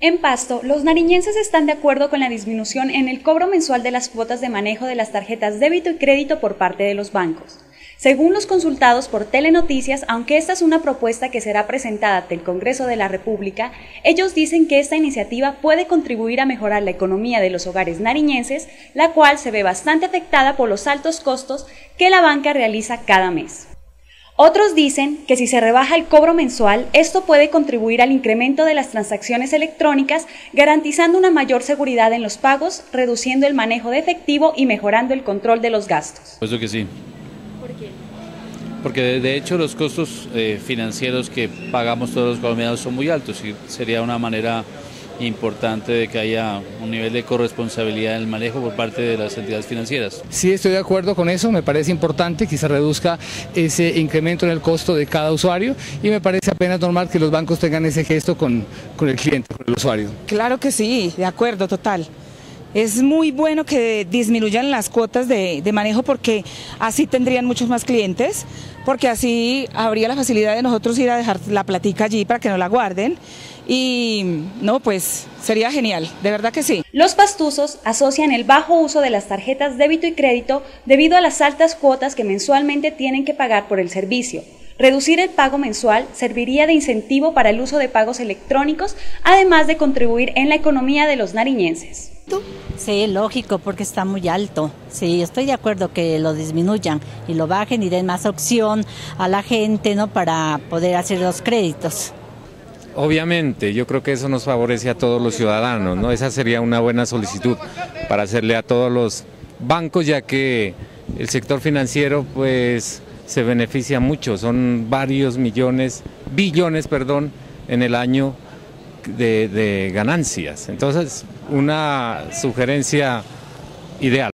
En Pasto, los nariñenses están de acuerdo con la disminución en el cobro mensual de las cuotas de manejo de las tarjetas débito y crédito por parte de los bancos. Según los consultados por Telenoticias, aunque esta es una propuesta que será presentada ante el Congreso de la República, ellos dicen que esta iniciativa puede contribuir a mejorar la economía de los hogares nariñenses, la cual se ve bastante afectada por los altos costos que la banca realiza cada mes. Otros dicen que si se rebaja el cobro mensual, esto puede contribuir al incremento de las transacciones electrónicas, garantizando una mayor seguridad en los pagos, reduciendo el manejo de efectivo y mejorando el control de los gastos. Pues que sí. ¿Por qué? Porque de hecho los costos eh, financieros que pagamos todos los colombianos son muy altos y sería una manera importante de que haya un nivel de corresponsabilidad en el manejo por parte de las entidades financieras. Sí, estoy de acuerdo con eso, me parece importante que se reduzca ese incremento en el costo de cada usuario y me parece apenas normal que los bancos tengan ese gesto con, con el cliente, con el usuario. Claro que sí, de acuerdo, total. Es muy bueno que disminuyan las cuotas de, de, manejo porque así tendrían muchos más clientes, porque así habría la facilidad de nosotros ir a dejar la platica allí para que no la guarden y no, pues sería genial, de verdad que sí. Los pastuzos asocian el bajo uso de las tarjetas débito y crédito debido a las altas cuotas que mensualmente tienen que pagar por el servicio. Reducir el pago mensual serviría de incentivo para el uso de pagos electrónicos, además de contribuir en la economía de los nariñenses. Sí, lógico, porque está muy alto. Sí, estoy de acuerdo que lo disminuyan y lo bajen y den más opción a la gente, ¿no? Para poder hacer los créditos. Obviamente, yo creo que eso nos favorece a todos los ciudadanos, ¿no? Esa sería una buena solicitud para hacerle a todos los bancos, ya que el sector financiero, pues, se beneficia mucho, son varios millones, billones, perdón, en el año de, de ganancias. Entonces, una sugerencia ideal.